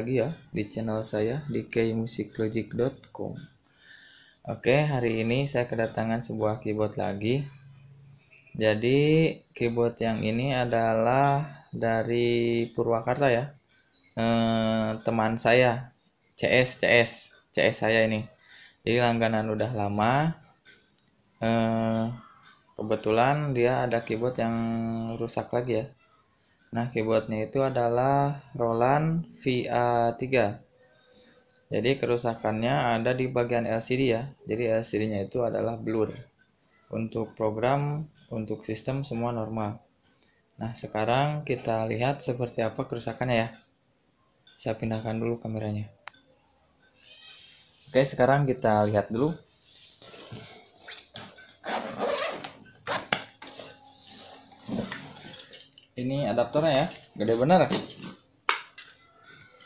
lagi ya di channel saya di kmusiclogic.com Oke, hari ini saya kedatangan sebuah keyboard lagi. Jadi, keyboard yang ini adalah dari Purwakarta ya. Eh, teman saya, CS, CS, CS saya ini. Jadi langganan udah lama. Eh, kebetulan dia ada keyboard yang rusak lagi ya. Nah, keyboardnya itu adalah Roland VA3 jadi kerusakannya ada di bagian LCD ya. Jadi LCD-nya itu adalah blur. Untuk program, untuk sistem semua normal. Nah, sekarang kita lihat seperti apa kerusakannya ya. Saya pindahkan dulu kameranya. Oke, sekarang kita lihat dulu. Ini adaptornya ya, gede bener.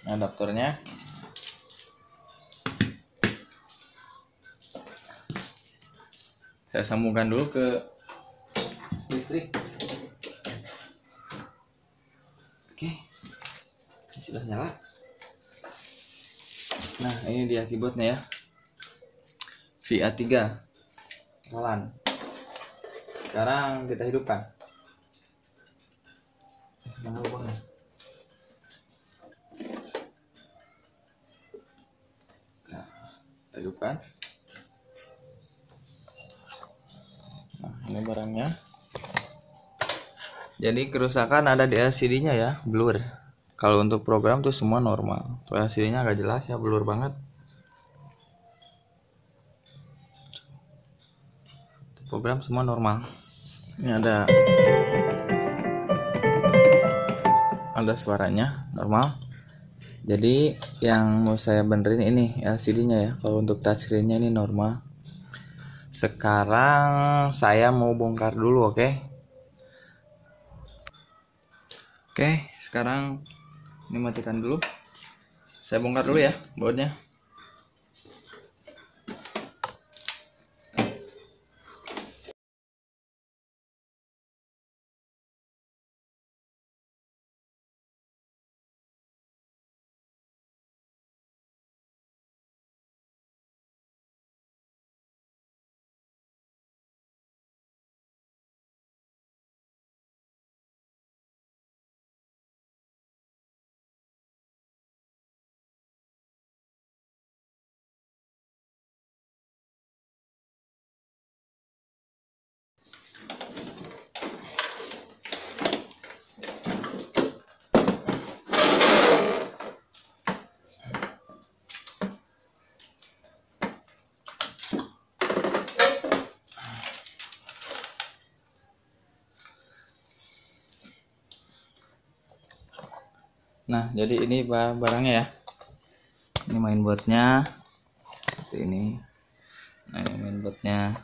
Adaptornya. Saya sambungkan dulu ke listrik. Oke. Sudah nyala. Nah ini dia keyboardnya ya. VA3 Roland sekarang kita hidupkan nah kita hidupkan ini barangnya. Jadi kerusakan ada di LCD nya ya blur. Kalau untuk program tuh semua normal. LCD nya agak jelas ya blur banget. Program semua normal. Ini ada ada suaranya normal. Jadi yang mau saya benerin ini LCD nya ya. Kalau untuk touchscreen nya ini normal. Sekarang saya mau bongkar dulu oke? Okay? oke okay, sekarang ini matikan dulu. Saya bongkar dulu ya bautnya Nah, jadi ini barangnya ya. Ini mainboardnya. Seperti ini. Nah, ini mainboardnya.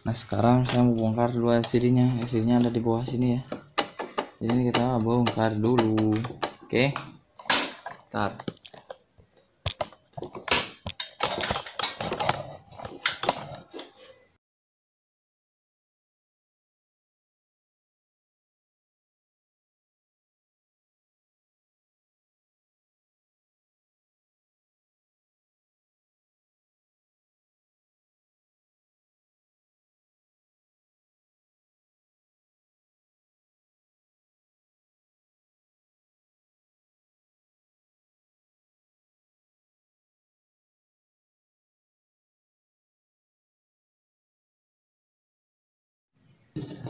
Nah, sekarang saya mau bongkar dulu LCD-nya. Ada di bawah sini ya. Jadi kita bongkar dulu. Oke. Start.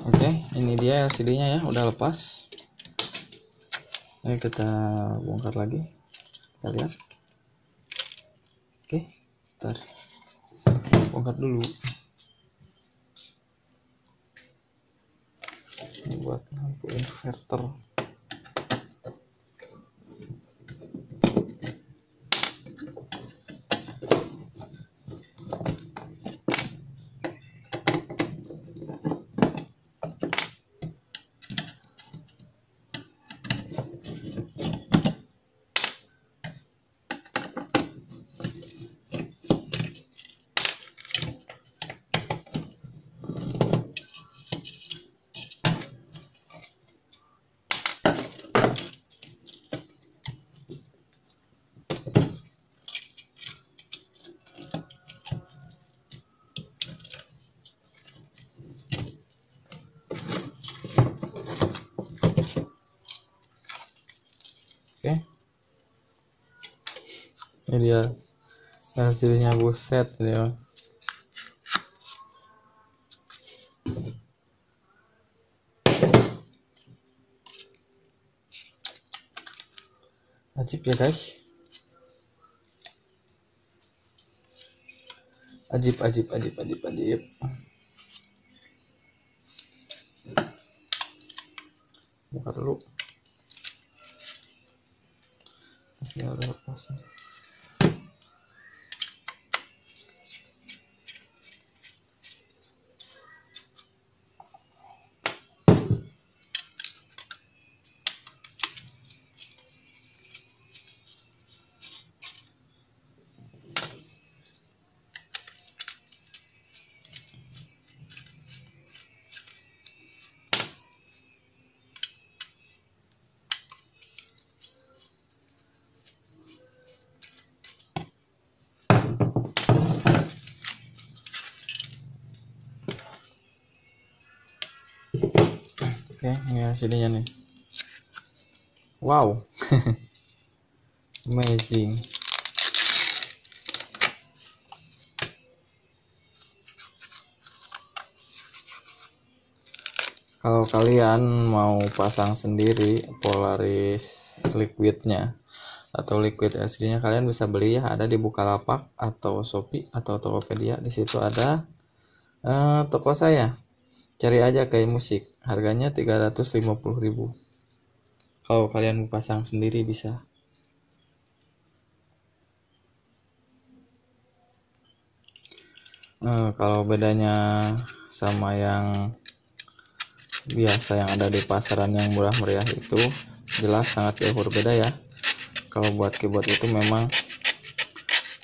Oke, ini dia LCD-nya ya, udah lepas. Ini kita bongkar lagi. Kita lihat. Oke, ntar bongkar dulu. Ini buat lampu inverter. Ini dia LCD-nya buset ya. Ajib ya guys. Ajib ajib ajib ajib ajib. Buka dulu. Masih ada lepasnya Hasilnya nih. Wow. Amazing. Kalau kalian mau pasang sendiri Polaris liquidnya atau liquid LCD-nya kalian bisa beli ya ada di Bukalapak atau Shopee atau Tokopedia. Di situ ada uh, toko saya. Cari aja kayak musik. Harganya 350.000. Kalau kalian pasang sendiri bisa. Uh, kalau bedanya sama yang biasa yang ada di pasaran yang murah meriah itu jelas sangat jauh berbeda ya kalau buat keyboard itu memang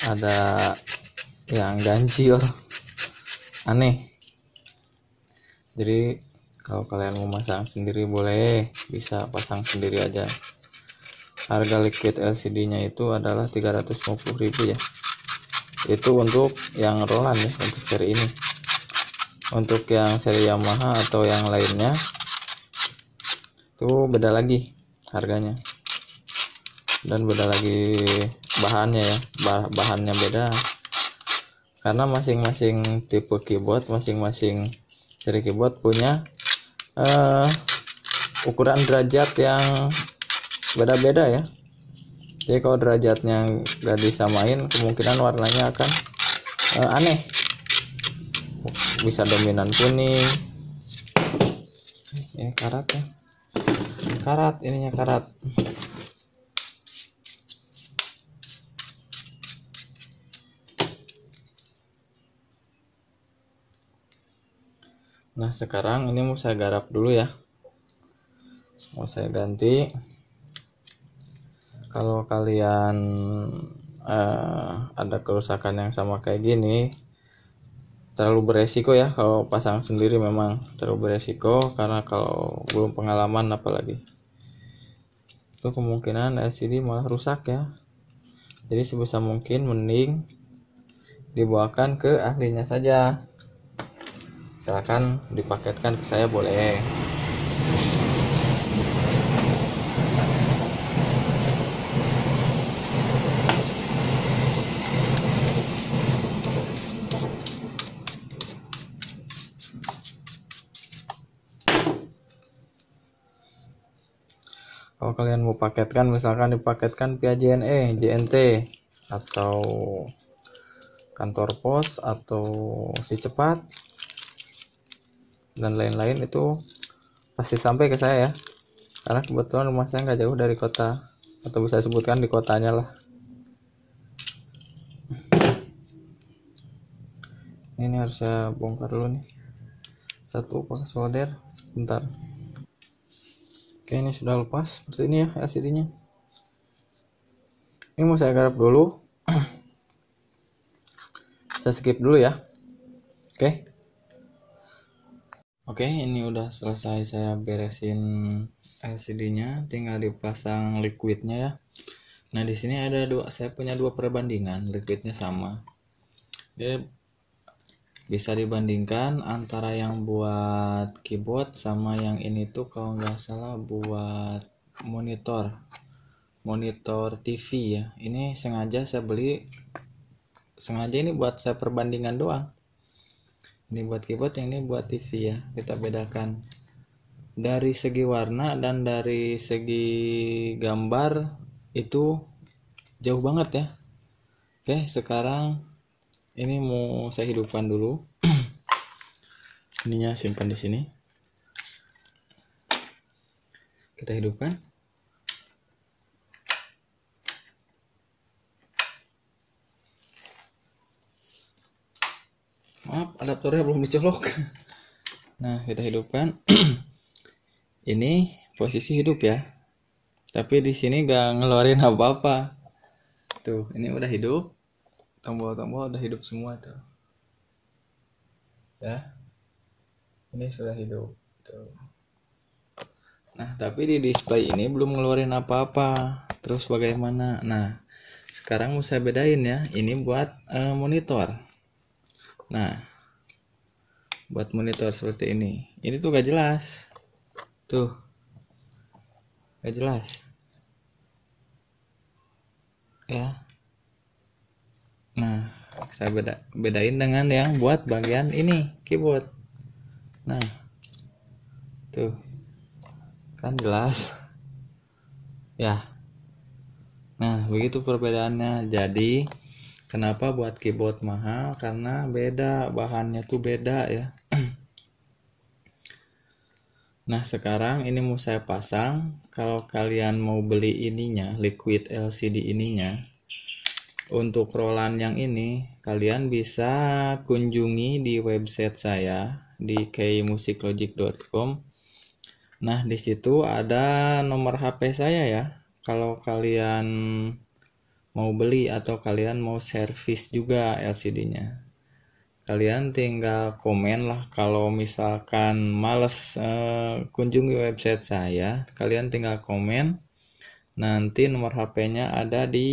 ada yang ganjil aneh jadi kalau kalian mau pasang sendiri boleh bisa pasang sendiri aja. Harga liquid LCD nya itu adalah 350.000 ya. Itu untuk yang Roland ya untuk seri ini. Untuk yang seri Yamaha atau yang lainnya itu beda lagi harganya. Dan beda lagi bahannya ya bah bahannya beda. Karena masing-masing tipe keyboard masing-masing seri keyboard punya uh, ukuran derajat yang beda-beda ya. Jadi kalau derajatnya gak disamain kemungkinan warnanya akan uh, aneh. Bisa dominan kuning. Ini karat ya. Karat ininya karat nah sekarang ini mau saya garap dulu ya. Mau saya ganti. Kalau kalian uh, ada kerusakan yang sama kayak gini terlalu beresiko ya kalau pasang sendiri memang. Terlalu beresiko karena kalau belum pengalaman apalagi. Itu kemungkinan LCD malah rusak ya. Jadi sebisa mungkin mending dibawakan ke ahlinya saja silahkan dipaketkan ke saya boleh. Kalau kalian mau paketkan misalkan dipaketkan via JNE, JNT atau kantor pos atau si cepat dan lain-lain itu pasti sampai ke saya ya. Karena kebetulan rumah saya nggak jauh dari kota atau bisa sebutkan di kotanya lah. Ini harus saya bongkar dulu nih. Satu pakai solder bentar oke ini sudah lepas seperti ini ya LCD nya ini mau saya garap dulu. Saya skip dulu ya. Oke Oke, ini udah selesai saya beresin LCD-nya, tinggal dipasang liquidnya ya. Nah, di sini ada dua, saya punya dua perbandingan, liquidnya sama. Jadi bisa dibandingkan antara yang buat keyboard sama yang ini tuh kalau nggak salah buat monitor. monitor TV ya ini sengaja saya beli sengaja ini buat saya perbandingan doang ini buat keyboard yang ini buat TV ya. Kita bedakan. Dari segi warna dan dari segi gambar itu jauh banget ya. Oke sekarang ini mau saya hidupkan dulu. Ininya simpan di sini. Kita hidupkan adaptornya belum dicolok. Nah kita hidupkan. Ini posisi hidup ya. Tapi di sini gak ngeluarin apa-apa. Tuh ini udah hidup. Tombol-tombol udah hidup semua tuh. Ya. Ini sudah hidup tuh. Nah tapi di display ini belum ngeluarin apa-apa. Terus bagaimana? Nah sekarang mau saya bedain ya. Ini buat uh, monitor. Nah, buat monitor seperti ini. Ini tuh gak jelas. Tuh. Gak jelas. Ya. Nah, saya beda bedain dengan yang buat bagian ini, keyboard. Nah. Tuh. Kan jelas. Ya. Nah, begitu perbedaannya. Jadi, Kenapa buat keyboard mahal? Karena beda, bahannya tuh beda ya. Nah sekarang ini mau saya pasang. Kalau kalian mau beli ininya, liquid LCD ininya, untuk Roland yang ini, kalian bisa kunjungi di website saya di kmusiclogic.com. Nah, di situ ada nomor HP saya ya. Kalau kalian mau beli atau kalian mau servis juga LCD-nya. Kalian tinggal komen lah kalau misalkan males uh, kunjungi website saya, kalian tinggal komen. Nanti nomor HP-nya ada di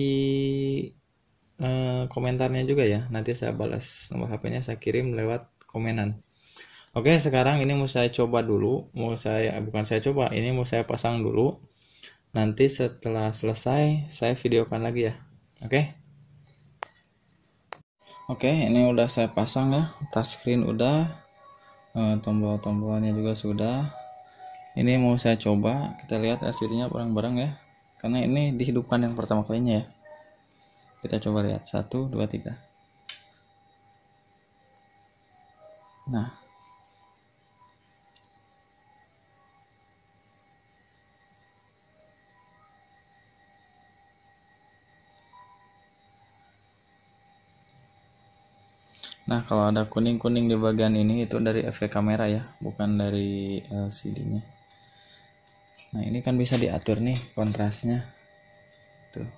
uh, komentarnya juga ya. Nanti saya balas nomor HP-nya saya kirim lewat komenan. Oke, sekarang ini mau saya coba dulu, mau saya bukan saya coba, ini mau saya pasang dulu. Nanti setelah selesai saya videokan lagi ya. Oke. Oke, ini udah saya pasang ya. Touchscreen udah. Uh, tombol-tombolnya juga sudah. Ini mau saya coba. Kita lihat hasilnya bareng-bareng ya. Karena ini dihidupkan yang pertama kalinya ya. Kita coba lihat. Satu, dua, tiga. Nah, Nah, kalau ada kuning-kuning di bagian ini itu dari efek kamera ya, bukan dari LCD-nya. Nah, ini kan bisa diatur nih kontrasnya. Tuh.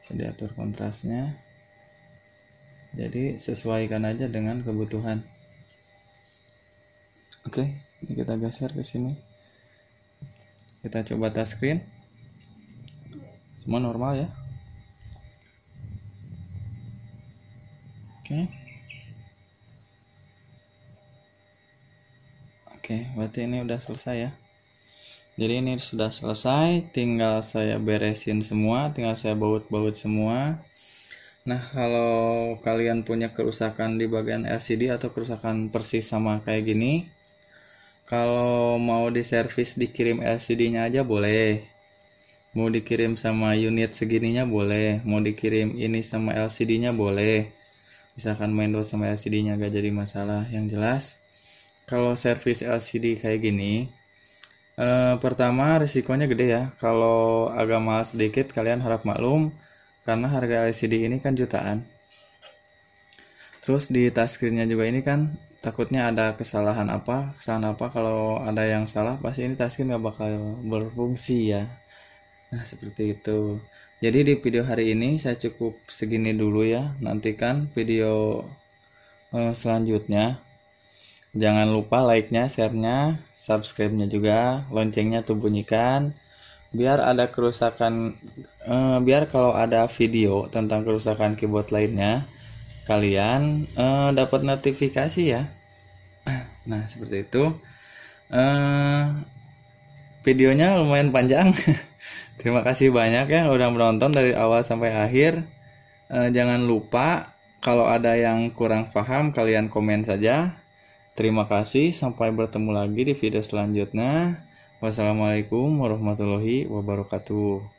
Bisa diatur kontrasnya. Jadi, sesuaikan aja dengan kebutuhan. Oke, ini kita geser ke sini. Kita coba touchscreen. Semua normal ya. Oke. Oke, berarti ini udah selesai ya. Jadi ini sudah selesai, tinggal saya beresin semua, tinggal saya baut-baut semua. Nah, kalau kalian punya kerusakan di bagian LCD atau kerusakan persis sama kayak gini, kalau mau diservis dikirim LCD-nya aja boleh. Mau dikirim sama unit segininya boleh, mau dikirim ini sama LCD-nya boleh. Misalkan main sama LCD-nya gak jadi masalah. Yang jelas, kalau servis LCD kayak gini eh, pertama risikonya gede ya. Kalau agak mahal sedikit kalian harap maklum karena harga LCD ini kan jutaan. Terus di touchscreennya juga ini kan takutnya ada kesalahan apa kesalahan apa. Kalau ada yang salah pasti ini touchscreen nggak bakal berfungsi ya. Nah seperti itu. Jadi di video hari ini saya cukup segini dulu ya. Nantikan video uh, selanjutnya Jangan lupa like-nya, share-nya, subscribe-nya juga, loncengnya tuh bunyikan. Biar ada kerusakan, eh, biar kalau ada video tentang kerusakan keyboard lainnya, kalian eh, dapat notifikasi ya. Nah, seperti itu. Eh, videonya lumayan panjang. terima kasih banyak ya udah menonton dari awal sampai akhir eh, jangan lupa kalau ada yang kurang paham kalian komen saja terima kasih sampai bertemu lagi di video selanjutnya. Wassalamualaikum warahmatullahi wabarakatuh